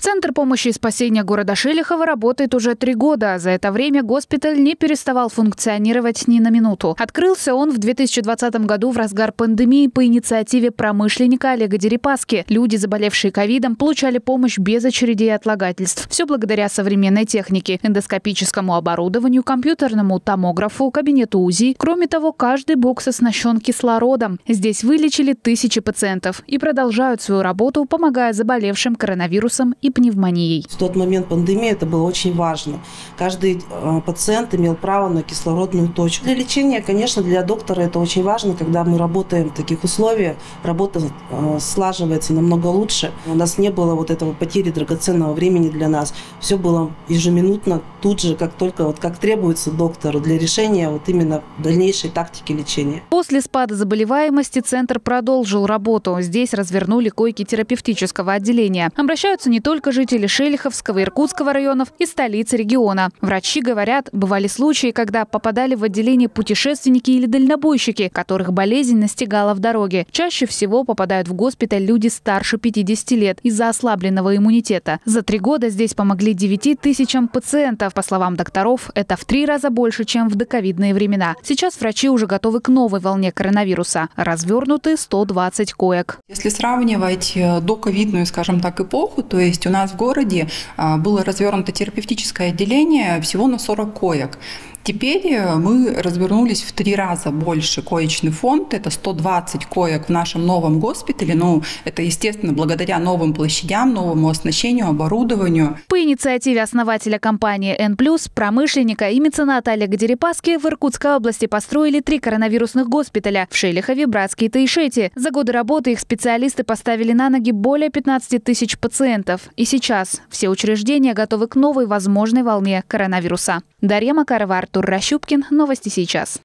Центр помощи и спасения города Шелихова работает уже три года. За это время госпиталь не переставал функционировать ни на минуту. Открылся он в 2020 году в разгар пандемии по инициативе промышленника Олега Дерипаски. Люди, заболевшие ковидом, получали помощь без очередей и отлагательств. Все благодаря современной технике, эндоскопическому оборудованию, компьютерному томографу, кабинету УЗИ. Кроме того, каждый бокс оснащен кислородом. Здесь вылечили тысячи пациентов и продолжают свою работу, помогая заболевшим коронавирусом и пневмонией. В тот момент пандемии это было очень важно. Каждый э, пациент имел право на кислородную точку. Для лечения, конечно, для доктора это очень важно, когда мы работаем в таких условиях, работа э, слаживается намного лучше. У нас не было вот этого потери драгоценного времени для нас. Все было ежеминутно, тут же, как только вот как требуется доктору для решения вот именно дальнейшей тактики лечения. После спада заболеваемости центр продолжил работу. Здесь развернули койки терапевтического отделения. Обращаются не только жители Шелиховского, Иркутского районов и столицы региона. Врачи говорят, бывали случаи, когда попадали в отделение путешественники или дальнобойщики, которых болезнь настигала в дороге. Чаще всего попадают в госпиталь люди старше 50 лет из-за ослабленного иммунитета. За три года здесь помогли 9 тысячам пациентов. По словам докторов, это в три раза больше, чем в доковидные времена. Сейчас врачи уже готовы к новой волне коронавируса. Развернуты 120 коек. Если сравнивать э, доковидную, скажем так, эпоху, то есть у нас в городе а, было развернуто терапевтическое отделение всего на 40 коек. Теперь э, мы развернулись в три раза больше коечный фонд. Это 120 коек в нашем новом госпитале. Ну, это, естественно, благодаря новым площадям, новому оснащению, оборудованию. По инициативе основателя компании N+, промышленника и мецената Олега Дерипаски в Иркутской области построили три коронавирусных госпиталя в Шелихове, Братске и Таишете. За годы работы их специалисты поставили на ноги более 15 тысяч пациентов. И сейчас все учреждения готовы к новой возможной волне коронавируса. Дарья Макарова, Артур Рощупкин. Новости сейчас.